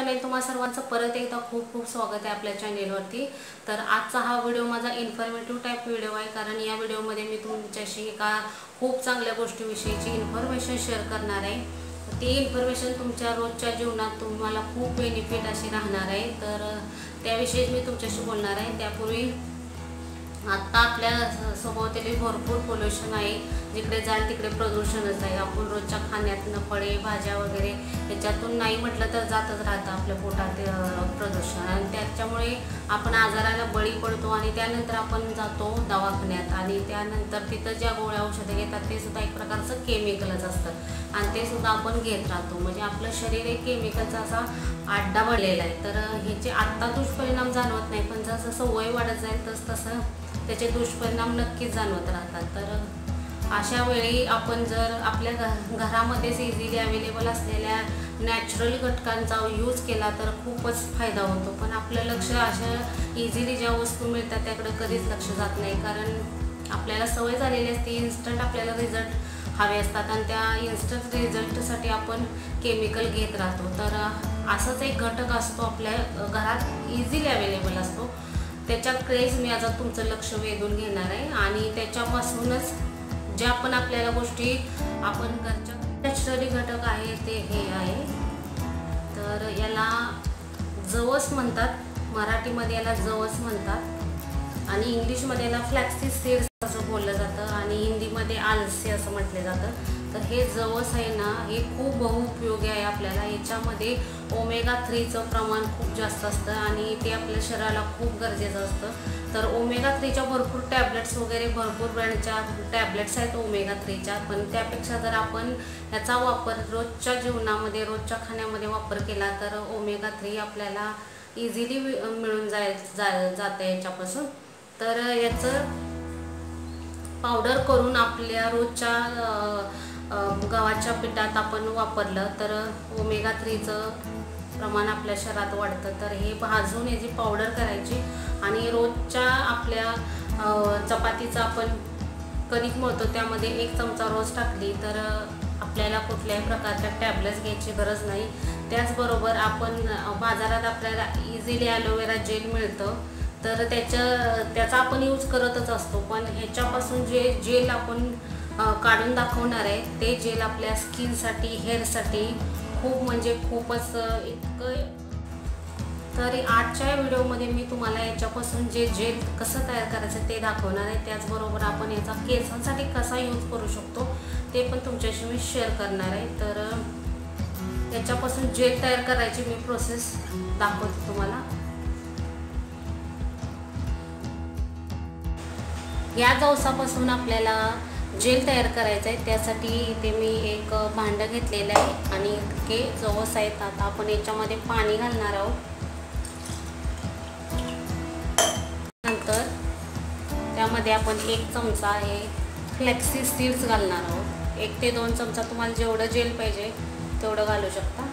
Channel तुम्हा सर्वांचं परत एकदा खूप खूप स्वागत आहे आपल्या चॅनेलवरती. तर आजचा हा व्हिडिओ माझा इन्फॉर्मेटिव्ह टाईप व्हिडिओ आहे कारण या व्हिडिओमध्ये मी तुमच्याशी एका खूप चांगल्या गोष्टीविषयीची इन्फॉर्मेशन शेअर करणार आहे. ती इन्फॉर्मेशन तुमच्या रोजच्या जीवनात तुम्हाला खूप बेनिफिट अशी राहणार आहे. तर त्याविषयीच मी तुमच्याशी बोलणार आहे. त्यापूर्वी आत्ता आपल्या सभोवताली भरपूर पोल्युशन आहे. जिकडे जाल तिकडे प्रदूषणच आहे. आपण रोजच्या खाण्यातनं फळे भाज्या वगैरे याच्यातून नाही म्हटलं तर जातच राहतं आपल्या पोटात प्रदूषण. आणि त्याच्यामुळे आपण आजाराला बळी पडतो आणि त्यानंतर आपण जातो दवाखान्यात. आणि त्यानंतर तिथं ज्या गोळ्या औषधं घेतात ते सुद्धा एक प्रकारचं केमिकलच असतं. आणि ते सुद्धा आपण घेत राहतो. म्हणजे आपलं शरीर एक केमिकलचा असा आड्डा बनलेला आहे. तर ह्याचे आत्ता दुष्परिणाम जाणवत नाही. पण जसं जसं वय वाढत जाईल तसं तसं त्याचे दुष्परिणाम नक्कीच जाणवत राहतात. तर अशा वेळी आपण जर आपल्या घ घरामध्येच इझिली अवेलेबल असलेल्या नॅचरल घटकांचा यूज केला तर खूपच फायदा होतो. पण आपलं लक्ष अशा इझिली ज्या वस्तू मिळतात त्याकडे कधीच लक्ष जात नाही. कारण आपल्याला सवय झालेली असते इन्स्टंट आपल्याला रिझल्ट हवे असतात आणि त्या इन्स्टंट रिझल्टसाठी आपण केमिकल घेत राहतो. तर असाच एक घटक असतो आपल्या घरात इझिली अवेलेबल असतो. त्याच्याकडेच मी आता तुमचं लक्ष वेधून घेणार आहे. आणि त्याच्यापासूनच ज्या पण आपल्याला गोष्टी आपण घरच्या नॅचरली घटक आहे ते हे आहे. तर याला जवस म्हणतात. मराठीमध्ये याला जवस म्हणतात. आणि इंग्लिशमध्ये याला फ्लॅक्सी सीड्स असं बोललं जातं आणि हिंदीमध्ये आलसे असं म्हटलं जातं. तर हे जवस आहे ना हे खूप बहुउपयोगी आहे आपल्याला. याच्यामध्ये ओमेगा थ्रीचं प्रमाण खूप जास्त असतं आणि ते आपल्या शरीराला खूप गरजेचं असतं. तर ओमेगा थ्रीच्या भरपूर टॅबलेट्स वगैरे भरपूर ब्रँडच्या टॅबलेट्स आहेत ओमेगा थ्रीच्या पण त्यापेक्षा जर आपण ह्याचा वापर रोजच्या जीवनामध्ये रोजच्या खाण्यामध्ये वापर केला तर ओमेगा थ्री आपल्याला इझिली मिळून जाय जा जातं याच्यापासून. तर याचं पावडर करून आपल्या रोजच्या गव्हाच्या पिठात आपण वापरलं तर ओमेगा थ्रीचं प्रमाण आपल्या शरीरात वाढतं. तर हे भाजून याची पावडर करायची आणि रोजच्या आपल्या चपातीचं आपण कणिक मळतो त्यामध्ये एक चमचा रोज टाकली तर आपल्याला कुठल्याही प्रकारच्या टॅबलेट्स घ्यायची गरज नाही. त्याचबरोबर आपण बाजारात आपल्याला इझिली ॲलोवेरा जेल मिळतं. तर त्याच्या त्याचा आपण यूज करतच असतो. पण ह्याच्यापासून जे जेल आपण काढून दाखवणार आहे ते जेल आपल्या स्किनसाठी हेअरसाठी खूप म्हणजे खूपच इतकं तरी आजच्या व्हिडिओमध्ये मी तुम्हाला याच्यापासून जे जेल कसं तयार करायचं ते दाखवणार आहे. त्याचबरोबर आपण याचा केसांसाठी कसा यूज करू शकतो ते पण तुमच्याशी मी शेअर करणार आहे. तर याच्यापासून जेल तयार करायची मी प्रोसेस दाखवते तुम्हाला. या जवसापासून आपल्याला जेल तयार करायचं आहे त्यासाठी इथे मी एक भांडं घेतलेलं आहे आणि इतके जवस आहेत. आता आपण याच्यामध्ये पाणी घालणार आहोत. नंतर त्यामध्ये आपण एक चमचा हे फ्लेक्सी सीड्स घालणार आहोत. एक ते दोन चमचा तुम्हाला जेवढं जेल पाहिजे तेवढं घालू शकता.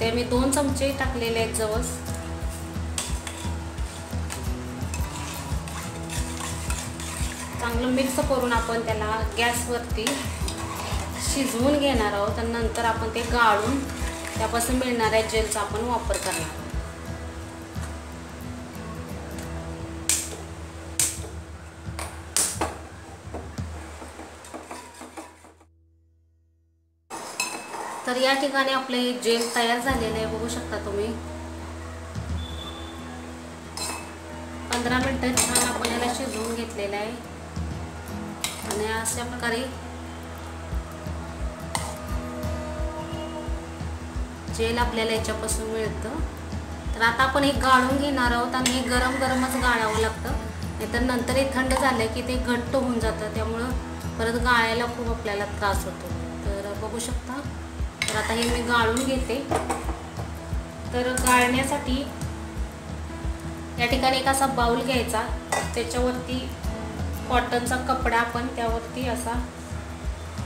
ते मी दोन चमचे टाकलेले आहेत जवस. चांगलं मिक्स करून आपण त्याला गॅसवरती शिजवून घेणार आहोत आणि नंतर आपण ते गाळून त्यापासून मिळणाऱ्या जेलचा आपण वापर करणार आहोत. तर या ठिकाणी आपले जेल तयार झालेले आहे बघू शकता तुम्ही. पंधरा मिनटं छान आपण याला शिजवून घेतलेलं आहे. आणि अशा प्रकारे जेल आपल्याला याच्यापासून मिळतं. तर आता आपण हे गाळून घेणार आहोत आणि हे गरम गरमच गाळावं लागतं. नाहीतर नंतर हे थंड झालं की ते घट्ट होऊन जातं. त्यामुळं परत गाळायला खूप आपल्याला त्रास होतो. तर बघू शकता. तर आता हे मी गाळून घेते. तर गाळण्यासाठी या ठिकाणी एक असा बाऊल घ्यायचा. त्याच्यावरती कॉटनचा कपडा आपण त्यावरती असा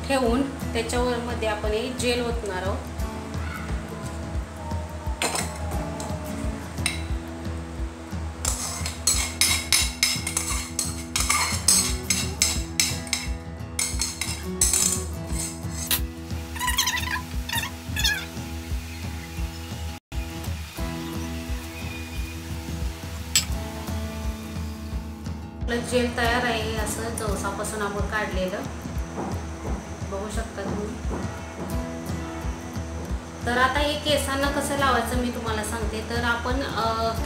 ठेवून त्याच्यावरमध्ये आपण हे जेल ओतणार आहोत. आपलं जेल तयार आहे असं जवसापासून आपण काढलेलं. बघू शकता तुम्ही. तर आता हे केसांना कसं लावायचं मी तुम्हाला सांगते. तर आपण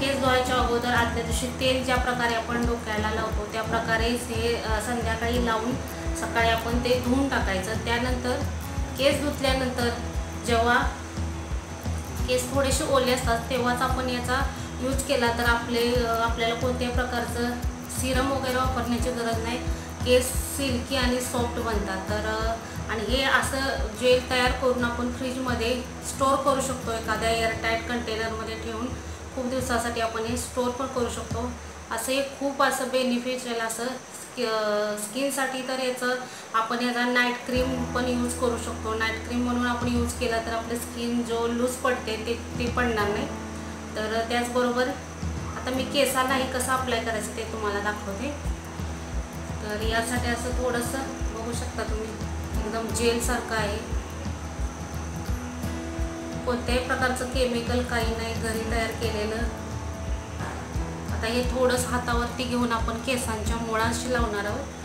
केस धुवायच्या अगोदर आदल्या दिवशी तेल ज्या प्रकारे आपण डोक्याला लावतो त्या प्रकारेच हे संध्याकाळी लावून सकाळी आपण ते धुवून टाकायचं. त्यानंतर केस धुतल्यानंतर जेव्हा केस थोडेसे ओले असतात तेव्हाच आपण याचा यूज केला तर आपले आपल्याला कोणत्याही प्रकारचं सिरम वगैरे वापरण्याची गरज नाही. केस सिल्की आणि सॉफ्ट बनतात. तर आणि हे असं जेल तयार करून आपण फ्रीजमध्ये स्टोअर करू शकतो. एखाद्या एअरटाईट कंटेनरमध्ये ठेवून खूप दिवसासाठी आपण हे स्टोअर पण करू शकतो. असं हे खूप असं बेनिफिशियल असं स्किनसाठी तर याचं आपण याचा नाईट क्रीम पण यूज करू शकतो. नाईट क्रीम म्हणून आपण यूज केला तर आपलं स्किन जो लूज पडते ते ते पडणार नाही. तर त्याचबरोबर आता मी केसालाही कसं अप्लाय करायचं ते तुम्हाला दाखवते. तर यासाठी असं थोडंसं बघू शकता तुम्ही एकदम जेलसारखं आहे. कोणत्याही प्रकारचं केमिकल काही नाही घरी तयार केलेलं. आता हे थोडंसं हातावरती घेऊन आपण केसांच्या मुळांशी लावणार आहोत.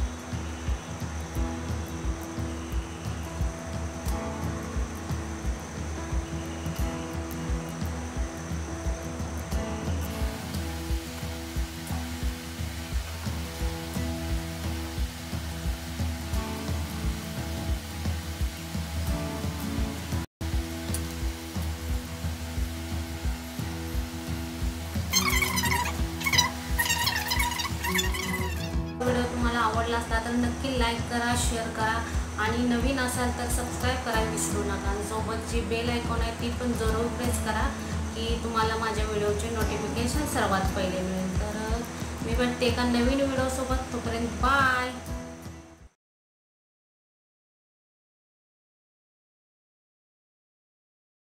आवडला असला तर नक्की लाईक करा शेअर करा. आणि नवीन असाल तर सबस्क्राईब करायला विसरू नका. आणि सोबत जी बेल आयकॉन आहे ती पण जरूर प्रेस करा की तुम्हाला माझ्या व्हिडिओचे नोटिफिकेशन सर्वात पहिले मिळेल. तर मी भेटते एका नवीन व्हिडिओसोबत तोपर्यंत बाय